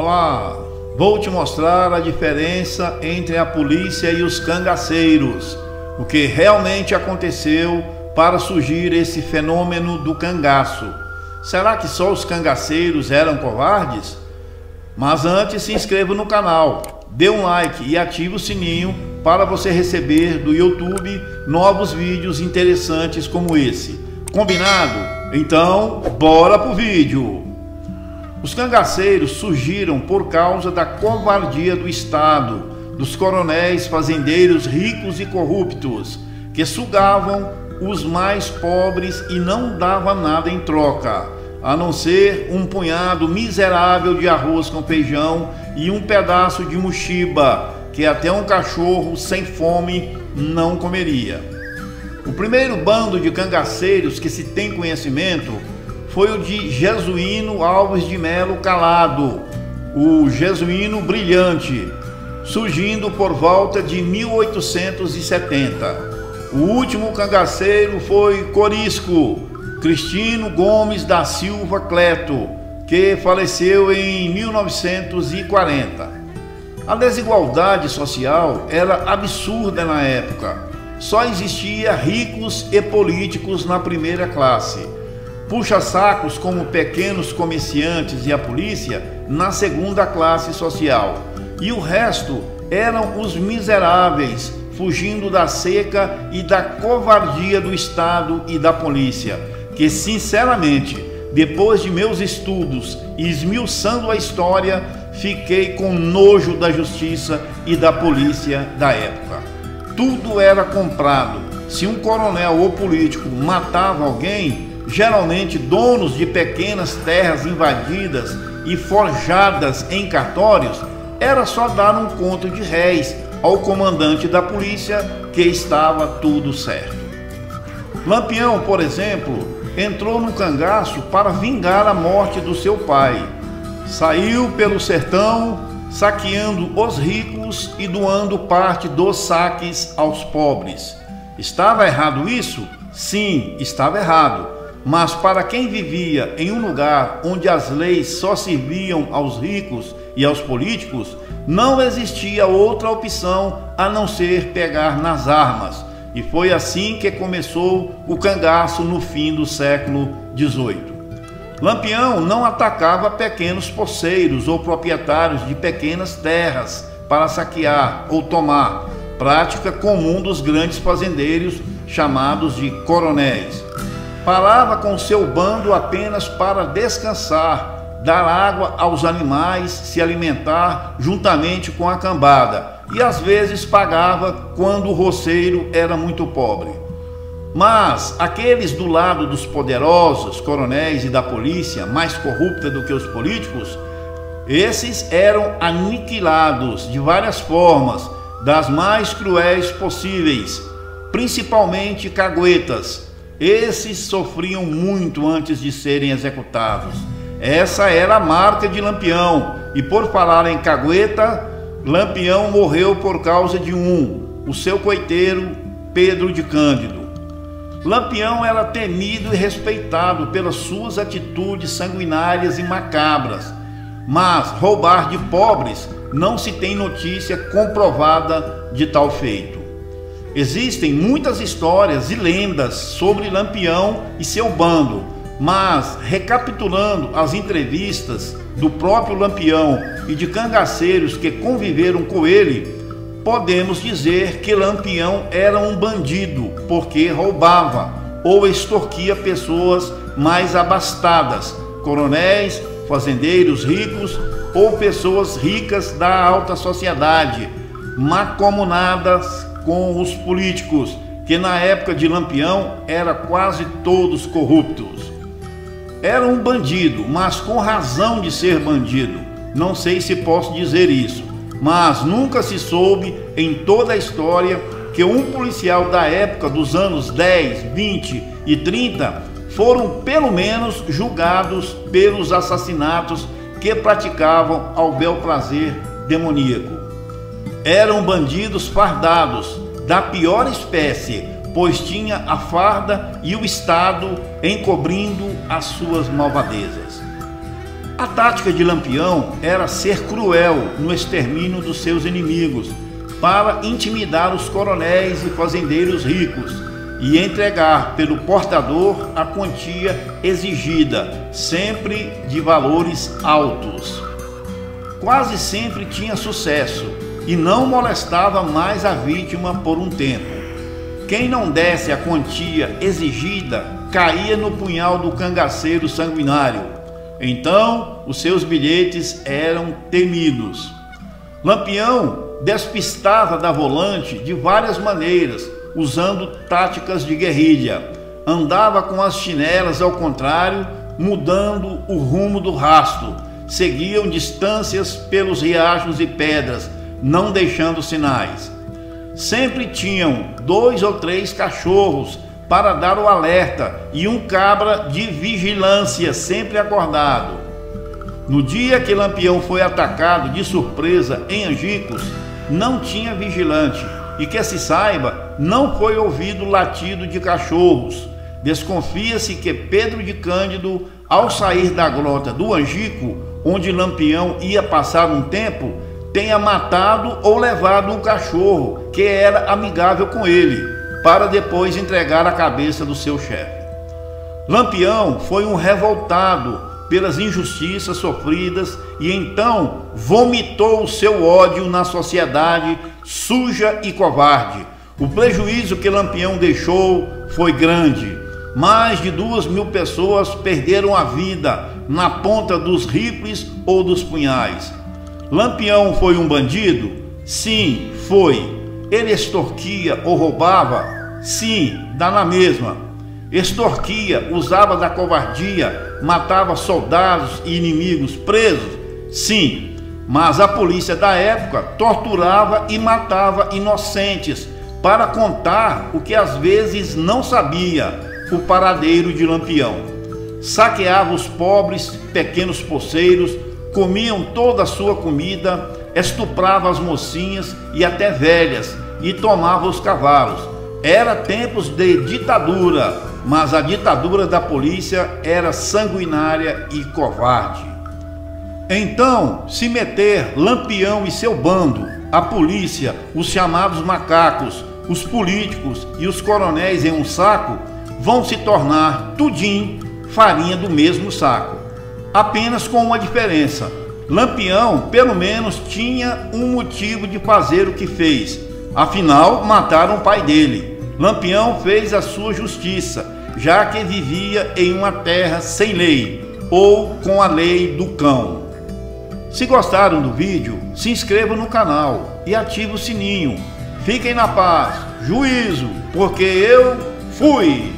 Olá, vou te mostrar a diferença entre a polícia e os cangaceiros, o que realmente aconteceu para surgir esse fenômeno do cangaço. Será que só os cangaceiros eram covardes? Mas antes se inscreva no canal, dê um like e ative o sininho para você receber do YouTube novos vídeos interessantes como esse. Combinado? Então, bora pro vídeo! Os cangaceiros surgiram por causa da covardia do Estado, dos coronéis fazendeiros ricos e corruptos, que sugavam os mais pobres e não davam nada em troca, a não ser um punhado miserável de arroz com feijão e um pedaço de mochiba, que até um cachorro sem fome não comeria. O primeiro bando de cangaceiros que se tem conhecimento foi o de Jesuíno Alves de Melo Calado, o Jesuíno Brilhante, surgindo por volta de 1870. O último cangaceiro foi Corisco, Cristino Gomes da Silva Cleto, que faleceu em 1940. A desigualdade social era absurda na época. Só existia ricos e políticos na primeira classe puxa-sacos como pequenos comerciantes e a polícia na segunda classe social. E o resto eram os miseráveis, fugindo da seca e da covardia do Estado e da polícia, que sinceramente, depois de meus estudos esmiuçando a história, fiquei com nojo da justiça e da polícia da época. Tudo era comprado. Se um coronel ou político matava alguém, geralmente donos de pequenas terras invadidas e forjadas em cartórios, era só dar um conto de réis ao comandante da polícia que estava tudo certo. Lampião, por exemplo, entrou no cangaço para vingar a morte do seu pai. Saiu pelo sertão saqueando os ricos e doando parte dos saques aos pobres. Estava errado isso? Sim, estava errado mas para quem vivia em um lugar onde as leis só serviam aos ricos e aos políticos, não existia outra opção a não ser pegar nas armas. E foi assim que começou o cangaço no fim do século XVIII. Lampião não atacava pequenos poceiros ou proprietários de pequenas terras para saquear ou tomar, prática comum dos grandes fazendeiros chamados de coronéis. Parava com seu bando apenas para descansar, dar água aos animais, se alimentar juntamente com a cambada, e às vezes pagava quando o roceiro era muito pobre. Mas aqueles do lado dos poderosos, coronéis e da polícia, mais corrupta do que os políticos, esses eram aniquilados de várias formas, das mais cruéis possíveis, principalmente caguetas, esses sofriam muito antes de serem executados. Essa era a marca de Lampião. E por falar em cagueta, Lampião morreu por causa de um, o seu coiteiro Pedro de Cândido. Lampião era temido e respeitado pelas suas atitudes sanguinárias e macabras, mas roubar de pobres não se tem notícia comprovada de tal feito. Existem muitas histórias e lendas sobre Lampião e seu bando, mas recapitulando as entrevistas do próprio Lampião e de cangaceiros que conviveram com ele, podemos dizer que Lampião era um bandido porque roubava ou extorquia pessoas mais abastadas, coronéis, fazendeiros ricos ou pessoas ricas da alta sociedade, macomunadas com os políticos, que na época de Lampião era quase todos corruptos. Era um bandido, mas com razão de ser bandido. Não sei se posso dizer isso, mas nunca se soube em toda a história que um policial da época dos anos 10, 20 e 30 foram pelo menos julgados pelos assassinatos que praticavam ao bel prazer demoníaco. Eram bandidos fardados, da pior espécie, pois tinha a farda e o Estado encobrindo as suas malvadezas. A tática de Lampião era ser cruel no extermínio dos seus inimigos, para intimidar os coronéis e fazendeiros ricos e entregar pelo portador a quantia exigida, sempre de valores altos. Quase sempre tinha sucesso e não molestava mais a vítima por um tempo. Quem não desse a quantia exigida caía no punhal do cangaceiro sanguinário então os seus bilhetes eram temidos. Lampião despistava da volante de várias maneiras, usando táticas de guerrilha. Andava com as chinelas ao contrário, mudando o rumo do rasto. Seguiam distâncias pelos riachos e pedras, não deixando sinais. Sempre tinham dois ou três cachorros para dar o alerta e um cabra de vigilância sempre acordado. No dia que Lampião foi atacado de surpresa em Angicos, não tinha vigilante e que se saiba, não foi ouvido latido de cachorros. Desconfia-se que Pedro de Cândido, ao sair da grota do Angico, onde Lampião ia passar um tempo, tenha matado ou levado um cachorro que era amigável com ele para depois entregar a cabeça do seu chefe. Lampião foi um revoltado pelas injustiças sofridas e então vomitou o seu ódio na sociedade suja e covarde. O prejuízo que Lampião deixou foi grande. Mais de duas mil pessoas perderam a vida na ponta dos rifles ou dos punhais. Lampião foi um bandido? Sim, foi. Ele extorquia ou roubava? Sim, dá na mesma. Extorquia, usava da covardia, matava soldados e inimigos presos? Sim, mas a polícia da época torturava e matava inocentes para contar o que às vezes não sabia, o paradeiro de Lampião. Saqueava os pobres, pequenos poceiros, comiam toda a sua comida, estuprava as mocinhas e até velhas e tomava os cavalos. Era tempos de ditadura, mas a ditadura da polícia era sanguinária e covarde. Então, se meter Lampião e seu bando, a polícia, os chamados macacos, os políticos e os coronéis em um saco, vão se tornar tudim farinha do mesmo saco. Apenas com uma diferença: Lampião, pelo menos, tinha um motivo de fazer o que fez. Afinal, mataram o pai dele. Lampião fez a sua justiça, já que vivia em uma terra sem lei, ou com a lei do cão. Se gostaram do vídeo, se inscreva no canal e ative o sininho. Fiquem na paz, juízo, porque eu fui!